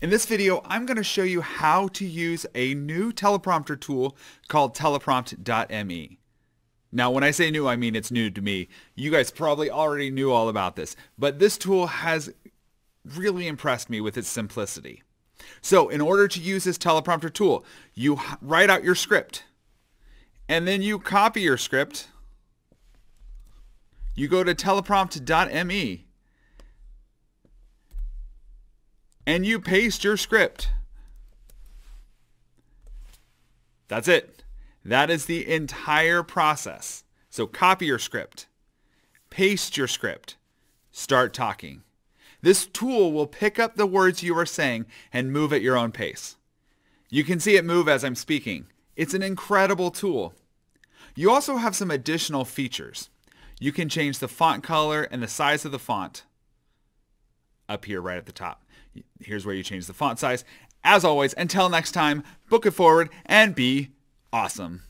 In this video, I'm going to show you how to use a new teleprompter tool called teleprompt.me. Now, when I say new, I mean it's new to me. You guys probably already knew all about this, but this tool has really impressed me with its simplicity. So in order to use this teleprompter tool, you write out your script and then you copy your script. You go to teleprompt.me and you paste your script. That's it. That is the entire process. So copy your script, paste your script, start talking. This tool will pick up the words you are saying and move at your own pace. You can see it move as I'm speaking. It's an incredible tool. You also have some additional features. You can change the font color and the size of the font up here right at the top. Here's where you change the font size. As always, until next time, book it forward and be awesome.